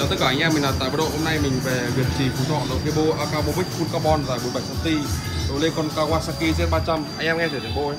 Chào tất cả anh em, mình là Tài Bất Độ. Hôm nay mình về Việt Trì Phú Thọ đội cái bô Akamovic Full Carbon dài 47 cm. Đội lên con Kawasaki Z300. Anh em nghe thử tiếng bô ấy.